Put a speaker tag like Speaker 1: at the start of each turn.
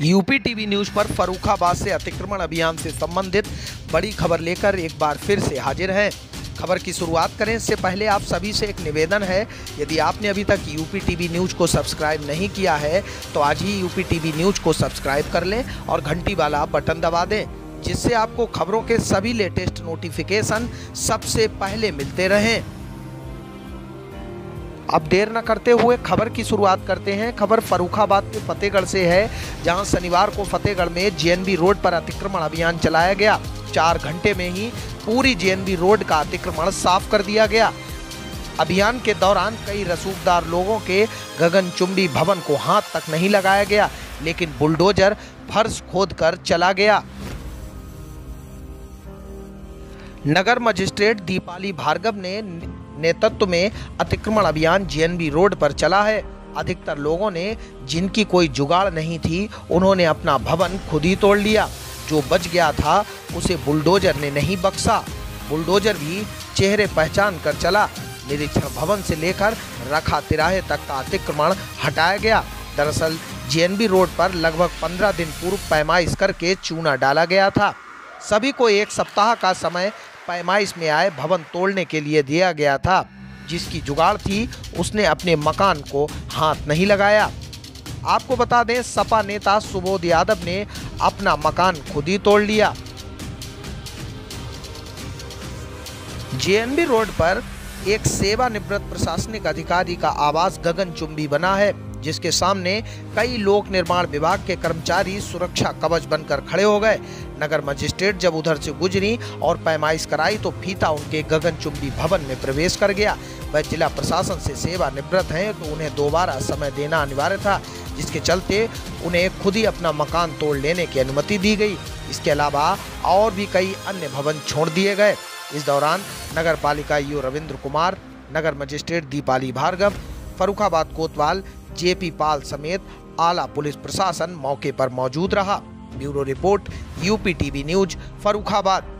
Speaker 1: UP TV news पर फरूखाबाद से अतिक्रमण अभियान से संबंधित बड़ी खबर लेकर एक बार फिर से हाजिर हैं। खबर की शुरुआत करें, इससे पहले आप सभी से एक निवेदन है, यदि आपने अभी तक यूपी टीवी न्यूज़ को सब्सक्राइब नहीं किया है तो आज ही यूपी टीवी न्यूज़ को सब्सक्राइब कर लें और घंटी वाला बटन दबा दें, जिससे आपको खबरों के सभी लेटेस्ट नोटिफिकेशन सबसे पहले मिलते रहें। अब देर न करते हुए खबर की शुरुआत करते हैं। खबर फरूखाबाद के फतेहगढ़ से है, जहाँ शनिवार को फतेहगढ़ में जेएनबी रोड पर अतिक्रमण अभियान चलाया गया। चार घंटे में ही पूरी जेएनबी रोड का अतिक्रमण साफ़ कर दिया गया। अभियान के दौरान कई रसूखदार लोगों के गगनचुंबी भवन को हाथ तक नहीं लगाया गया, लेकिन बुलडोजर फर्श खोद चला गया। नगर मजिस्ट्रेट दीपाली भार्गव ने नेतृत्व में अतिक्रमण अभियान जेएनबी रोड पर चला है। अधिकतर लोगों ने, जिनकी कोई जुगाड़ नहीं थी, उन्होंने अपना भवन खुद ही तोड़ लिया। जो बच गया था, उसे बुलडोजर ने नहीं बख्शा। बुलडोजर भी चेहरे पहचान कर चला। निरीक्षण भवन से लेकर रखा तिराहे तक का अतिक्रमण हटाया गया। दरअसल, जेएनबी रोड पर लगभग 15 दिन पूर्व पैमाइश करके चूना डाला गया था। सभी को एक सप्ताह का समय पैमाइश में आए भवन तोड़ने के लिए दिया गया था। जिसकी जुगाड़ थी, उसने अपने मकान को हाथ नहीं लगाया। आपको बता दें, सपा नेता सुबोध यादव ने अपना मकान खुद ही तोड़ लिया। जेएनबी रोड पर एक सेवानिवृत्त प्रशासनिक अधिकारी का आवास गगनचुंबी बना है। जिसके सामने कई लोक निर्माण विभाग के कर्मचारी सुरक्षा कवच बनकर खड़े हो गए। नगर मजिस्ट्रेट जब उधर से गुजरी और पैमाइश कराई तो फीता उनके गगनचुंबी भवन में प्रवेश कर गया। वह जिला प्रशासन से सेवा निवृत्त हैं तो उन्हें दोबारा समय देना अनिवार्य था, जिसके चलते उन्हें खुद ही अपना मकान तोड़ लेने की अनुमति दी गई। इसके अलावा और भी कई अन्य भवन छोड़ दिए गए। इस दौरान नगर पालिका यू रविंद्र कुमार, नगर मजिस्ट्रेट दीपाली भार्गव, फरुखाबाद कोतवाल जेपी पाल समेत आला पुलिस प्रशासन मौके पर मौजूद रहा। Bureau report, UP TV news, Farrukhabad.